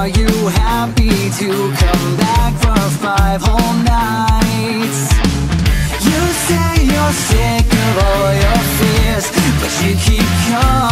Are you happy to come back for five whole nights? You say you're sick of all your fears But you keep coming